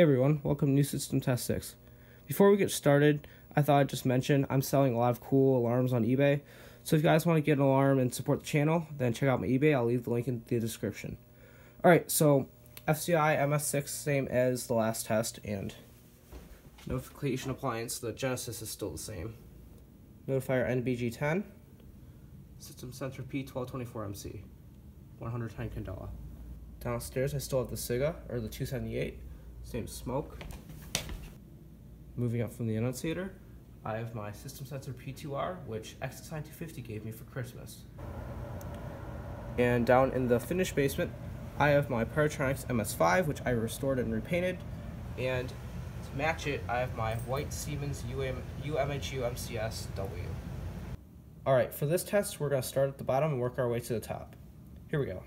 Hey everyone, welcome to New System Test 6. Before we get started, I thought I'd just mention I'm selling a lot of cool alarms on eBay. So if you guys want to get an alarm and support the channel, then check out my eBay. I'll leave the link in the description. Alright, so FCI MS6, same as the last test, and notification appliance, the Genesis is still the same. Notifier NBG10, system sensor P1224MC, 110 candela. Downstairs, I still have the SIGA, or the 278, same smoke. Moving up from the annunciator, I have my system sensor P2R, which XSign 250 gave me for Christmas. And down in the finished basement, I have my Pyrotronics MS5, which I restored and repainted. And to match it, I have my white Siemens UM, UMHU MCS-W. Alright, for this test, we're going to start at the bottom and work our way to the top. Here we go.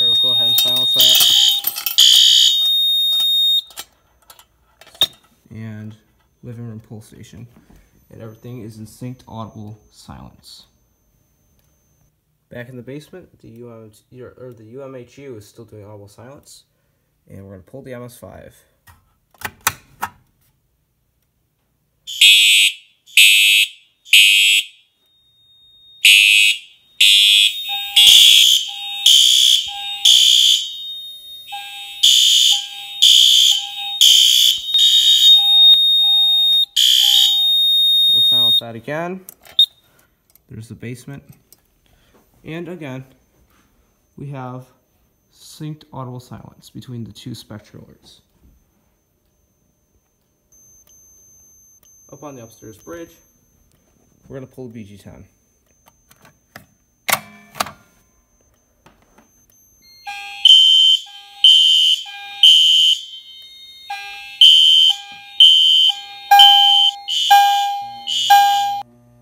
Alright, we'll go ahead and silence that. And living room pull station. And everything is in synced audible silence. Back in the basement, the UM or the UMHU is still doing audible silence. And we're gonna pull the MS5. That again. There's the basement. And again, we have synced audible silence between the two SpectrAlerts. Up on the upstairs bridge, we're to pull the BG10.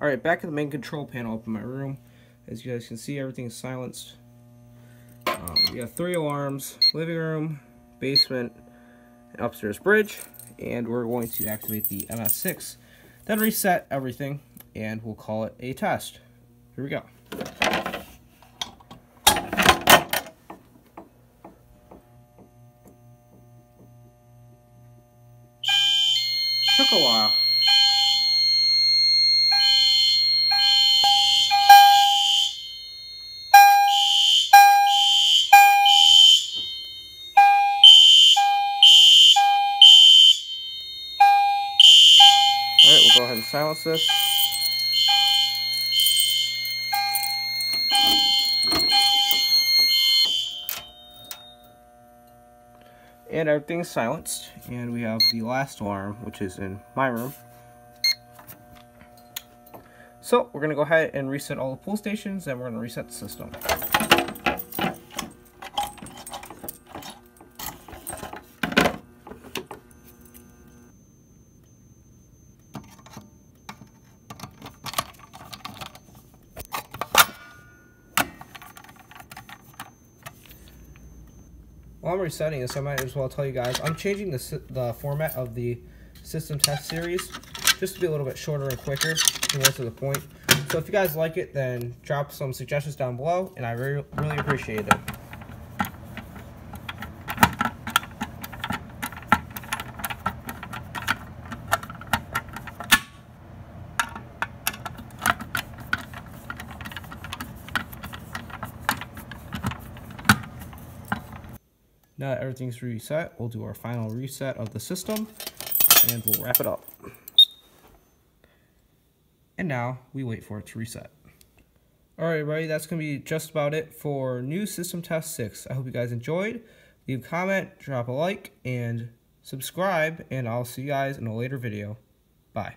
Alright, back in the main control panel up in my room. As you guys can see, everything's silenced. Um, we have three alarms, living room, basement, upstairs bridge. And we're going to activate the MS6, then reset everything, and we'll call it a test. Here we go. Took a while. Alright, we'll go ahead and silence this. And everything's silenced. And we have the last alarm, which is in my room. So, we're to go ahead and reset all the pull stations, and we're to reset the system. While I'm resetting this, I might as well tell you guys, I'm changing the, the format of the system test series just to be a little bit shorter and quicker and more to the point. So if you guys like it, then drop some suggestions down below, and I really, really appreciate it. Now that everything's reset, we'll do our final reset of the system and we'll wrap it up. And now we wait for it to reset. Alright, everybody, that's going to be just about it for new System Test 6. I hope you guys enjoyed. Leave a comment, drop a like, and subscribe, and I'll see you guys in a later video. Bye.